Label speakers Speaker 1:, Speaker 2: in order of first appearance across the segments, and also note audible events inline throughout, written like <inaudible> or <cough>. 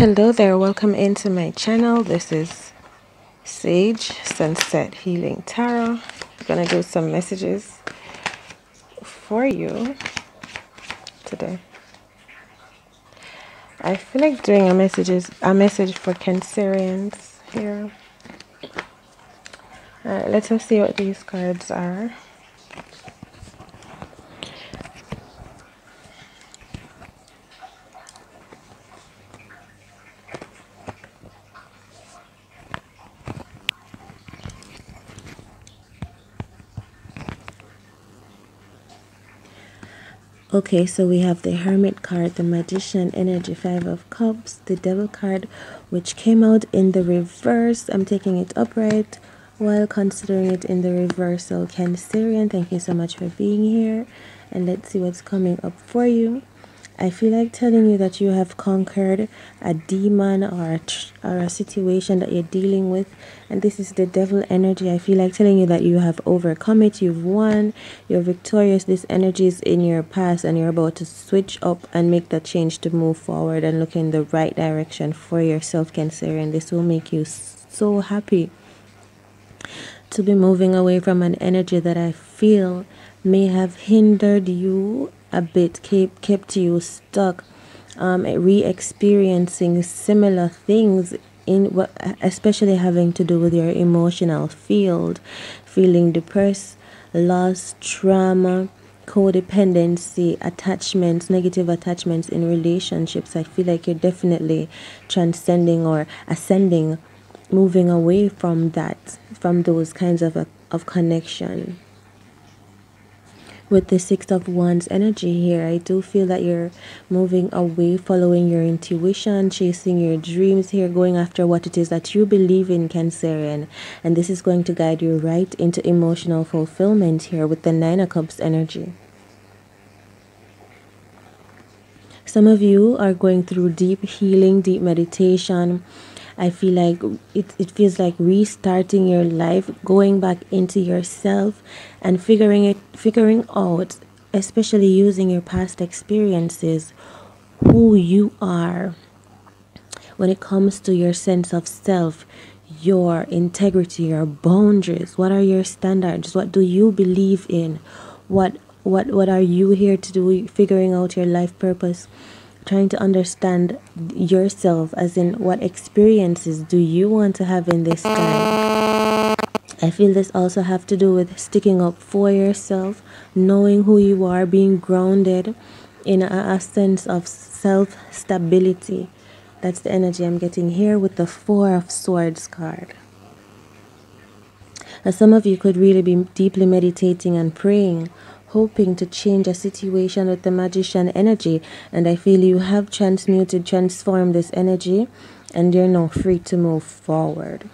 Speaker 1: Hello there, welcome into my channel. This is Sage Sunset Healing Tarot. I'm gonna do some messages for you today. I feel like doing a messages a message for Cancerians here. Alright, let us see what these cards are. Okay, so we have the Hermit card, the Magician Energy, Five of Cups, the Devil card, which came out in the reverse. I'm taking it upright while considering it in the reversal. Cancerian, thank you so much for being here. And let's see what's coming up for you. I feel like telling you that you have conquered a demon or a, or a situation that you're dealing with. And this is the devil energy. I feel like telling you that you have overcome it. You've won. You're victorious. This energy is in your past and you're about to switch up and make that change to move forward and look in the right direction for yourself, Cancer. And this will make you so happy to be moving away from an energy that I feel may have hindered you a bit kept kept you stuck um, re-experiencing similar things in especially having to do with your emotional field feeling depressed loss trauma codependency attachments negative attachments in relationships. I feel like you're definitely transcending or ascending moving away from that from those kinds of of connection with the six of wands energy here i do feel that you're moving away following your intuition chasing your dreams here going after what it is that you believe in cancerian. And this is going to guide you right into emotional fulfillment here with the nine of cups energy. Some of you are going through deep healing deep meditation I feel like it, it feels like restarting your life, going back into yourself and figuring it figuring out, especially using your past experiences, who you are when it comes to your sense of self, your integrity, your boundaries. What are your standards? What do you believe in? What what what are you here to do? Figuring out your life purpose trying to understand yourself as in what experiences do you want to have in this time i feel this also have to do with sticking up for yourself knowing who you are being grounded in a, a sense of self stability that's the energy i'm getting here with the four of swords card. Now some of you could really be deeply meditating and praying hoping to change a situation with the magician energy and i feel you have transmuted transformed this energy and you're now free to move forward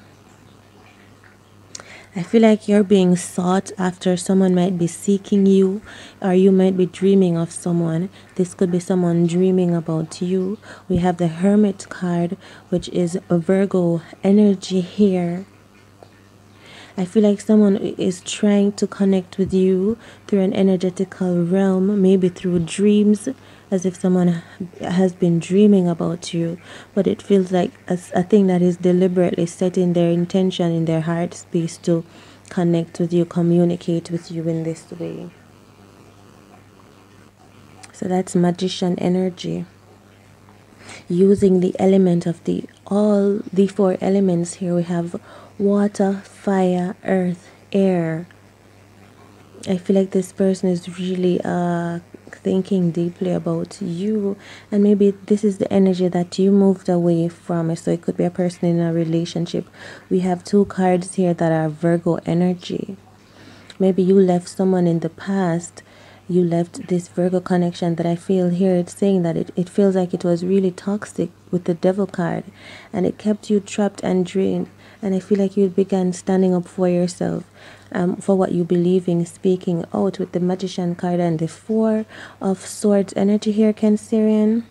Speaker 1: I feel like you're being sought after. Someone might be seeking you, or you might be dreaming of someone. This could be someone dreaming about you. We have the Hermit card, which is a Virgo energy here. I feel like someone is trying to connect with you through an energetical realm, maybe through dreams, as if someone has been dreaming about you, but it feels like a, a thing that is deliberately setting their intention in their heart space to connect with you, communicate with you in this way. So that's magician energy. Using the element of the all the four elements here we have water, fire, earth, air. I feel like this person is really uh, thinking deeply about you, and maybe this is the energy that you moved away from. So it could be a person in a relationship. We have two cards here that are Virgo energy. Maybe you left someone in the past you left this Virgo connection that I feel here it's saying that it, it feels like it was really toxic with the devil card and it kept you trapped and drained. And I feel like you began standing up for yourself um, for what you believe in speaking out with the magician card and the four of swords energy here Cancerian.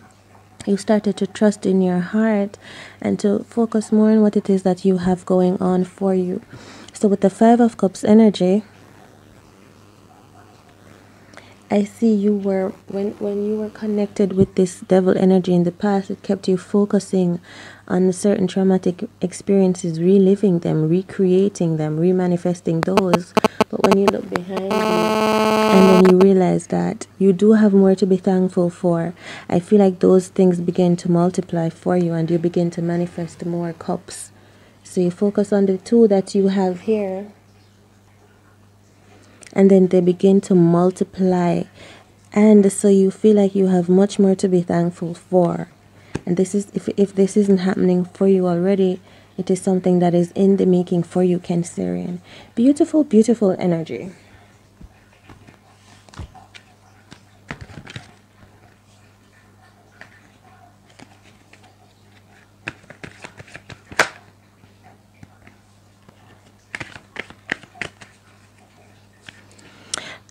Speaker 1: You started to trust in your heart and to focus more on what it is that you have going on for you. So with the five of cups energy I see you were when when you were connected with this devil energy in the past, it kept you focusing on certain traumatic experiences, reliving them, recreating them, remanifesting those. But when you look behind you and then you realize that you do have more to be thankful for, I feel like those things begin to multiply for you and you begin to manifest more cups. So you focus on the two that you have here and then they begin to multiply. And so you feel like you have much more to be thankful for. And this is if, if this isn't happening for you already it is something that is in the making for you cancerian. Beautiful beautiful energy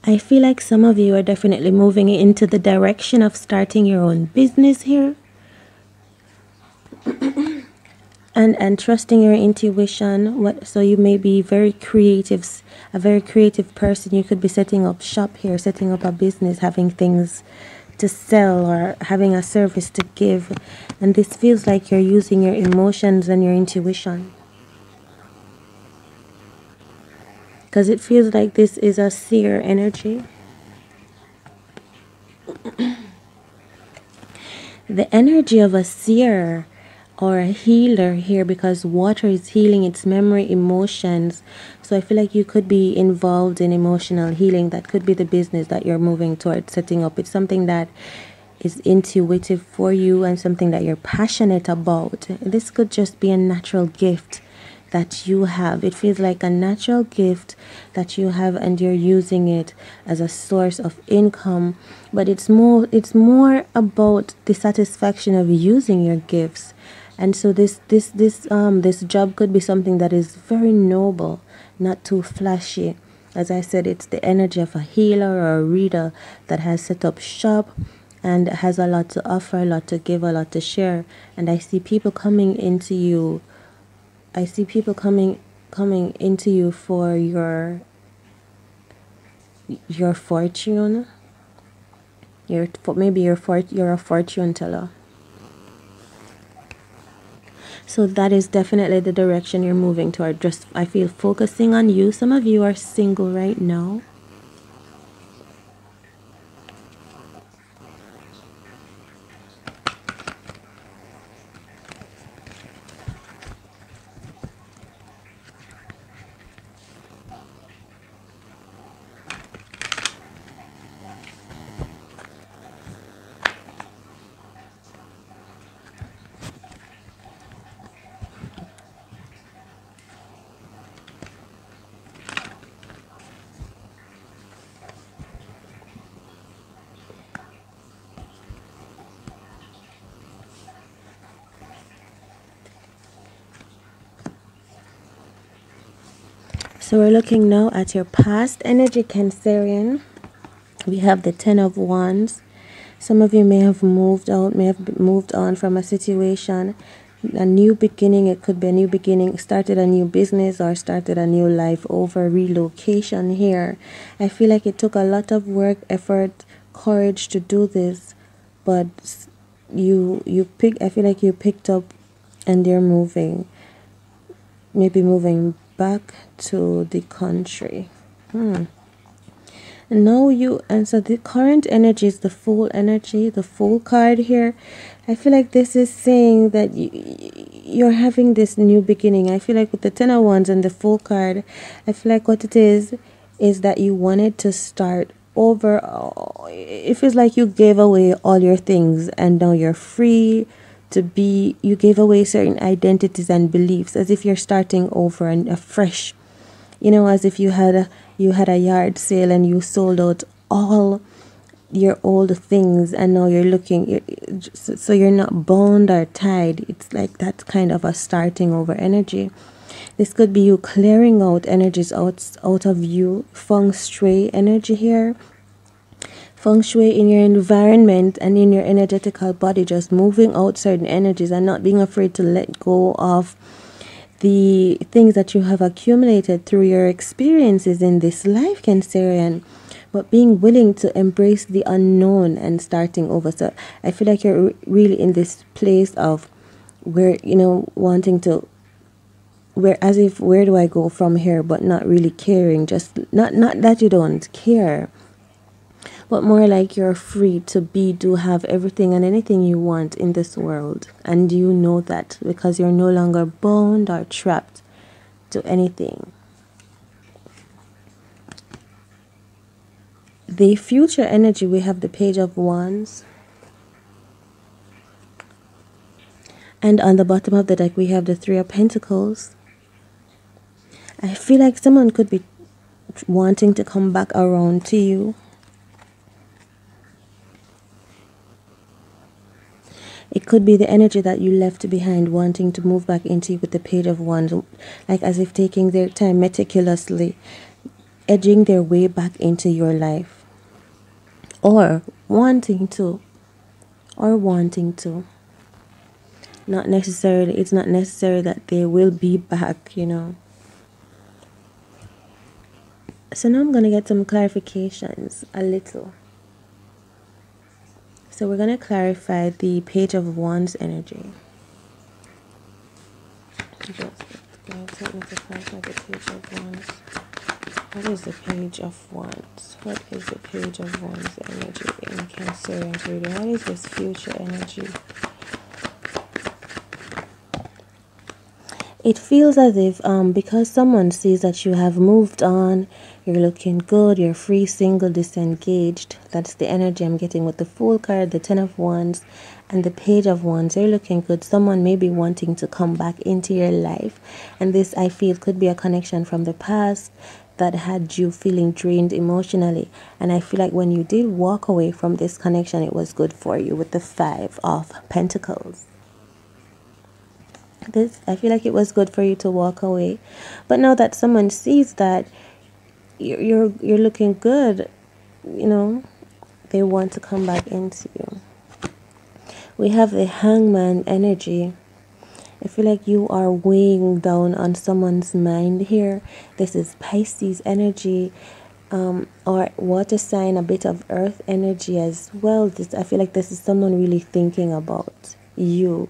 Speaker 1: I feel like some of you are definitely moving into the direction of starting your own business here. <coughs> and and trusting your intuition what so you may be very creative a very creative person. You could be setting up shop here setting up a business having things to sell or having a service to give. And this feels like you're using your emotions and your intuition because it feels like this is a seer energy. the energy of a seer or a healer here because water is healing its memory emotions. So i feel like you could be involved in emotional healing. That could be the business that you're moving towards setting up. It's something that is intuitive for you and something that you're passionate about. This could just be a natural gift that you have. It feels like a natural gift that you have and you're using it as a source of income, but it's more it's more about the satisfaction of using your gifts. And so this this this um this job could be something that is very noble, not too flashy. As I said, it's the energy of a healer or a reader that has set up shop and has a lot to offer, a lot to give, a lot to share. And I see people coming into you I see people coming coming into you for your your fortune. Your maybe your fort you're a fortune teller. So that is definitely the direction you're moving toward. Just I feel focusing on you. Some of you are single right now. So we're looking now at your past energy, Cancerian. We have the Ten of Wands. Some of you may have moved out, may have moved on from a situation. A new beginning, it could be a new beginning, started a new business or started a new life over relocation here. I feel like it took a lot of work, effort, courage to do this, but you you pick I feel like you picked up and you're moving. Maybe moving back to the country. Hmm. And now you answer the current energy is the Fool energy, the Fool card here. I feel like this is saying that you, you're having this new beginning. I feel like with the ten of wands and the Fool card, I feel like what it is is that you wanted to start over. It feels like you gave away all your things and now you're free to be you gave away certain identities and beliefs as if you're starting over and afresh you know as if you had a you had a yard sale and you sold out all your old things and now you're looking so you're not bound or tied. It's like that kind of a starting over energy. This could be you clearing out energies out out of you feng shui energy here feng shui in your environment and in your energetical body, just moving out certain energies and not being afraid to let go of the things that you have accumulated through your experiences in this life, Cancerian. but being willing to embrace the unknown and starting over. So I feel like you're really in this place of where, you know, wanting to where as if where do I go from here but not really caring just not not that you don't care but more like you're free to be do have everything and anything you want in this world. And you know that because you're no longer bound or trapped to anything. The future energy we have the page of wands. And on the bottom of the deck we have the three of pentacles. I feel like someone could be wanting to come back around to you. It could be the energy that you left behind wanting to move back into with the page of wands, like as if taking their time meticulously, edging their way back into your life. Or wanting to, or wanting to. Not necessarily, it's not necessary that they will be back, you know so now I'm going to get some clarifications a little. So we're going to clarify the page of wands energy. What is the page of wands? What is the page of wands energy in Cancerian reading? What is this future energy? It feels as if um, because someone sees that you have moved on, you're looking good, you're free, single, disengaged. That's the energy I'm getting with the Fool card, the Ten of Wands, and the Page of Wands. You're looking good. Someone may be wanting to come back into your life. And this, I feel, could be a connection from the past that had you feeling drained emotionally. And I feel like when you did walk away from this connection, it was good for you with the Five of Pentacles this i feel like it was good for you to walk away but now that someone sees that you're you're, you're looking good you know they want to come back into you we have the hangman energy I feel like you are weighing down on someone's mind here. This is Pisces energy um, or water sign, a bit of earth energy as well. This I feel like this is someone really thinking about you,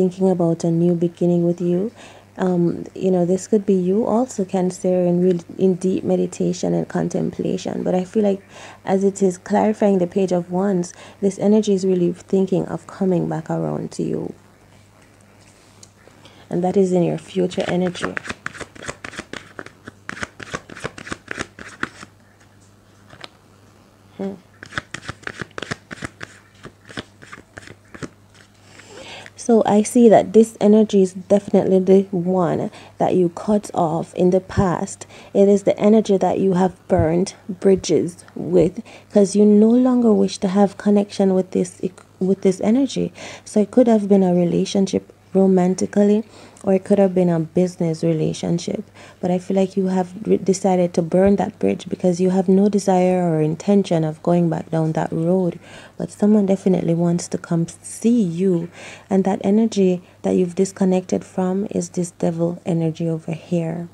Speaker 1: thinking about a new beginning with you um, you know, this could be you also, Cancer, in real, in deep meditation and contemplation. But I feel like, as it is clarifying the page of wands, this energy is really thinking of coming back around to you, and that is in your future energy. Hmm. So I see that this energy is definitely the one that you cut off in the past. It is the energy that you have burned bridges with because you no longer wish to have connection with this with this energy. So it could have been a relationship romantically or it could have been a business relationship. But i feel like you have decided to burn that bridge because you have no desire or intention of going back down that road. But someone definitely wants to come see you. And that energy that you've disconnected from is this devil energy over here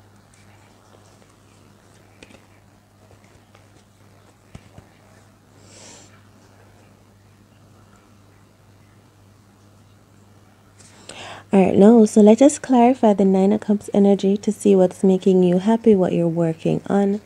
Speaker 1: Alright, no, so let us clarify the Nine of Cups energy to see what's making you happy, what you're working on.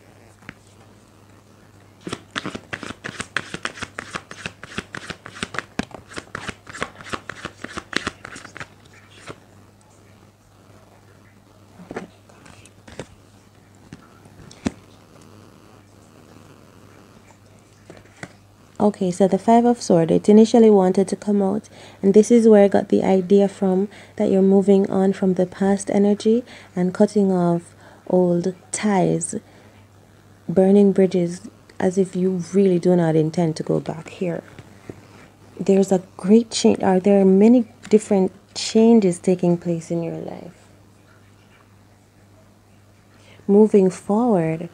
Speaker 1: Okay, so the Five of Swords, it initially wanted to come out, and this is where I got the idea from that you're moving on from the past energy and cutting off old ties, burning bridges as if you really do not intend to go back here. There's a great change, Are there are many different changes taking place in your life. Moving forward,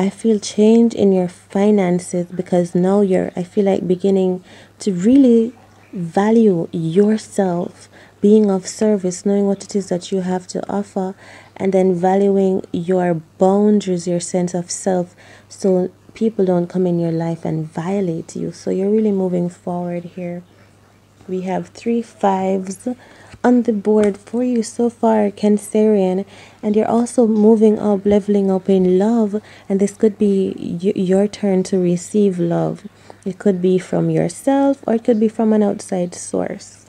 Speaker 1: I feel change in your finances because now you're, I feel like beginning to really value yourself, being of service, knowing what it is that you have to offer, and then valuing your boundaries, your sense of self, so people don't come in your life and violate you. So you're really moving forward here. We have three fives on the board for you so far, Cancerian, and you're also moving up, leveling up in love, and this could be your turn to receive love. It could be from yourself or it could be from an outside source.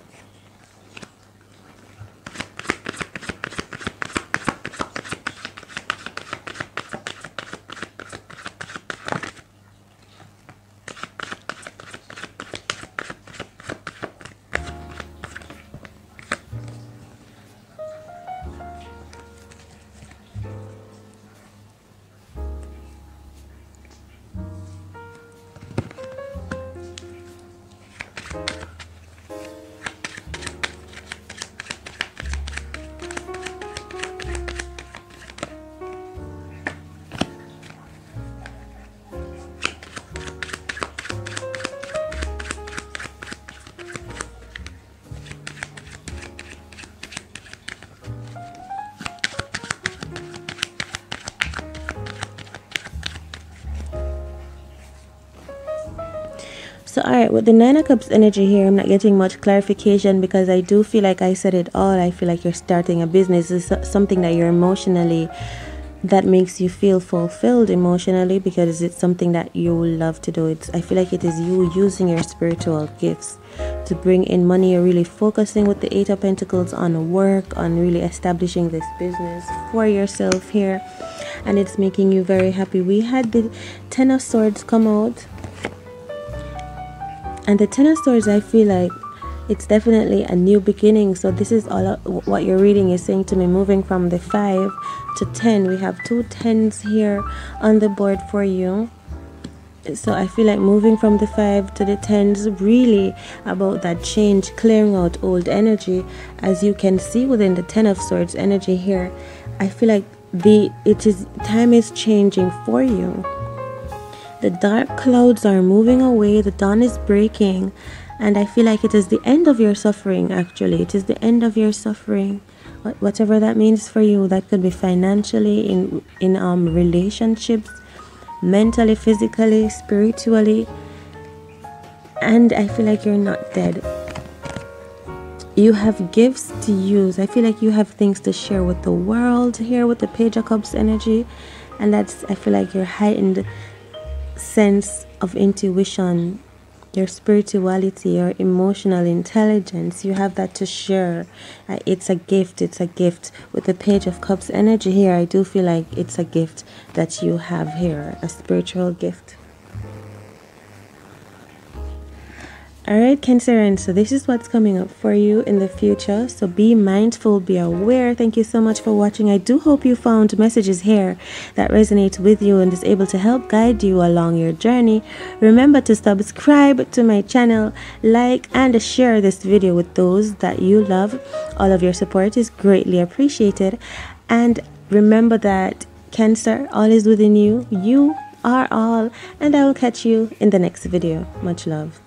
Speaker 1: So, all right, with the Nine of Cups energy here, I'm not getting much clarification because I do feel like I said it all. I feel like you're starting a business. It's something that you're emotionally, that makes you feel fulfilled emotionally because it's something that you love to do. It's, I feel like it is you using your spiritual gifts to bring in money. You're really focusing with the Eight of Pentacles on work, on really establishing this business for yourself here. And it's making you very happy. We had the Ten of Swords come out and the ten of swords i feel like it's definitely a new beginning. So this is all what you're reading is saying to me moving from the five to ten. We have two tens here on the board for you. So i feel like moving from the five to the tens really about that change clearing out old energy. As you can see within the ten of swords energy here i feel like the it is time is changing for you the dark clouds are moving away, the dawn is breaking, and I feel like it is the end of your suffering actually. It is the end of your suffering. Whatever that means for you, that could be financially, in in um relationships, mentally, physically, spiritually. And I feel like you're not dead. You have gifts to use. I feel like you have things to share with the world here with the Page of Cups energy. And that's, I feel like you're heightened sense of intuition, your spirituality, your emotional intelligence, you have that to share. Uh, it's a gift. It's a gift. With the Page of Cups energy here, I do feel like it's a gift that you have here, a spiritual gift. Alright, Cancer, and so this is what's coming up for you in the future. So be mindful, be aware. Thank you so much for watching. I do hope you found messages here that resonate with you and is able to help guide you along your journey. Remember to subscribe to my channel, like and share this video with those that you love. All of your support is greatly appreciated. And remember that Cancer, all is within you. You are all. And I will catch you in the next video. Much love.